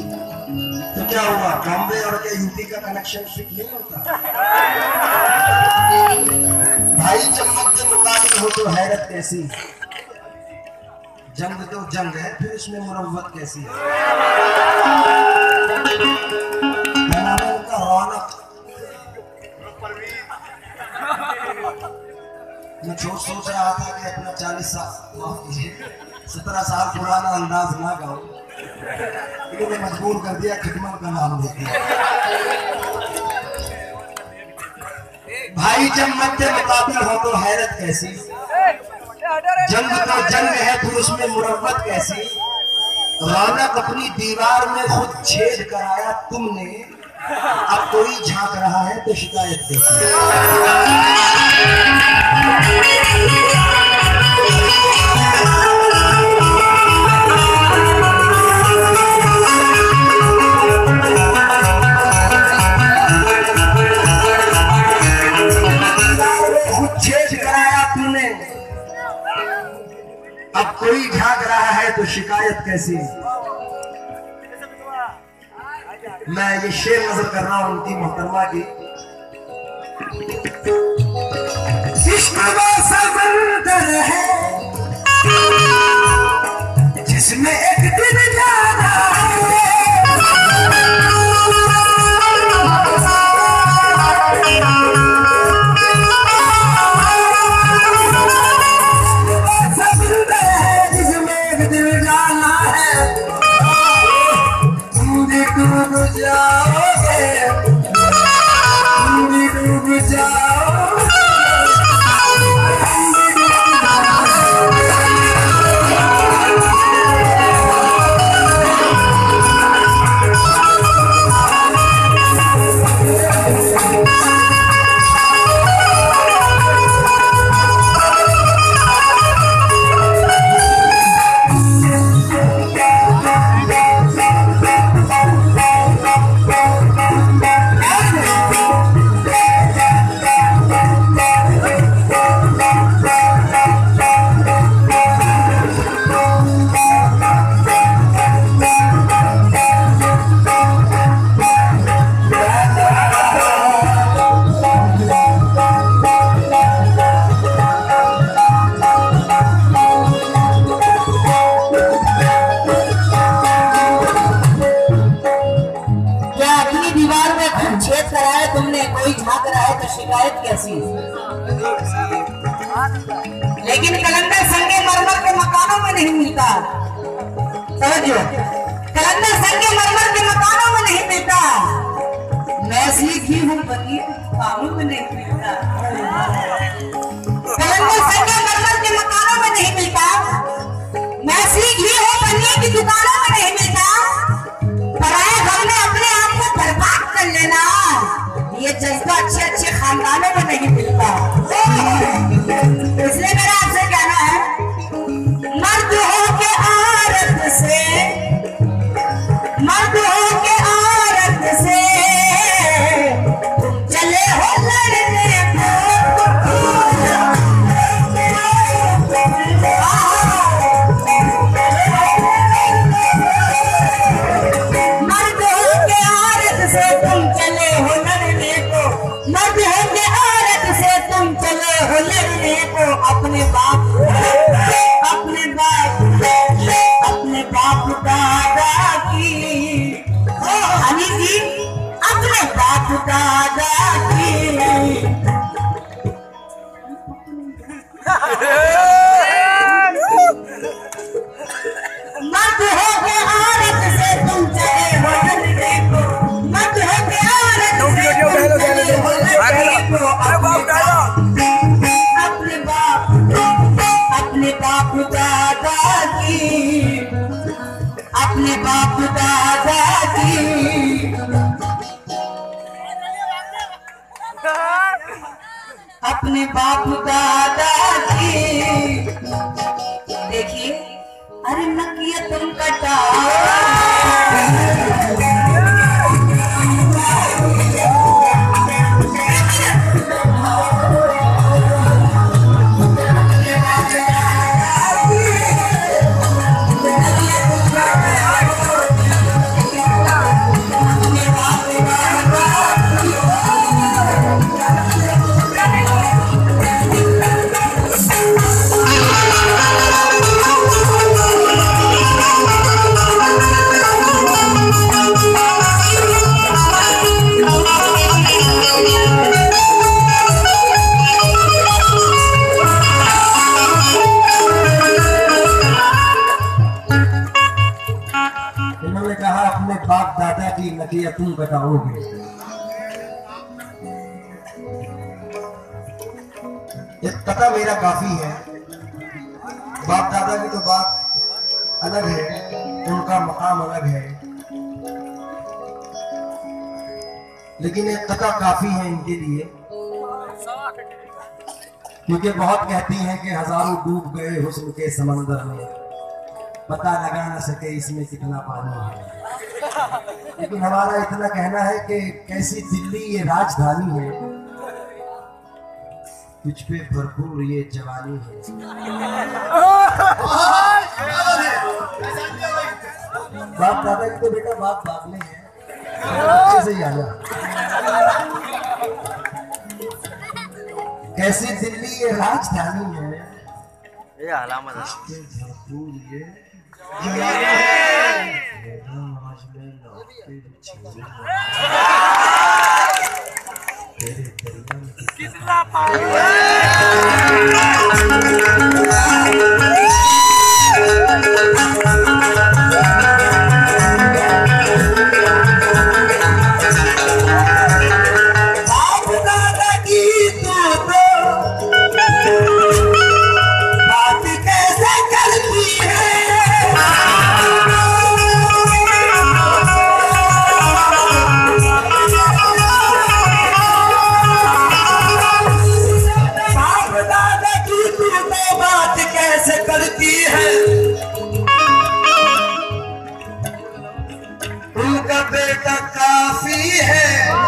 तो क्या हुआ? बॉम्बे और क्या यूपी का कनेक्शन फिट नहीं होता? भाई जब के मुताबिक हो तो हैरत कैसी? जंग तो जंग है, फिर इसमें मुरवत कैसी है? मजबूर कर दिया, खिदमत का नाम दिया। भाई, जब मध्य मुकाबला हो तो हैरत कैसी? जंग तो जंग है फिर उसमें मुरम्मत कैसी? रौनक अपनी दीवार में खुद छेद कराया तुमने। अब कोई झाँक रहा है तो शिकायत देखिए। कैसी मैं ये शेर नज़र कर रहा हूँ उनकी मोहतरमा की। जिसमें तो शिकायत कैसी लेकिन कलंदर संगे मरमर के मकानों में नहीं मिलता। समझो कलंदर संगे मरमर के मकानों में नहीं मिलता। मैं सीखी हूँ बनी कानों में नहीं मिलता। अपने बाप अपने बाप अपने बाप दादा की हनी जी अपने बाप दादा की बाप दादा बाप दादा की नदिया तुम बताओगे? एक कथा मेरा काफ़ी है। बाप दादा की तो बात अलग है, उनका मकाम अलग है। लेकिन एक कथा काफ़ी है इनके लिए। क्योंकि बहुत कहती हैं कि हज़ारों डूब गए हुस्न के समंदर में। पता लगा ना सके इसमें कितना पानी है। लेकिन हमारा इतना कहना है कि कैसी दिल्ली ये राजधानी है तुझ पे भरपूर ये जवानी है। बाप दादा की तो बेटा बाप में है। अच्छे से कैसी दिल्ली ये राजधानी है ये है भरपूर ये Get la palabra. बेटा काफ़ी है।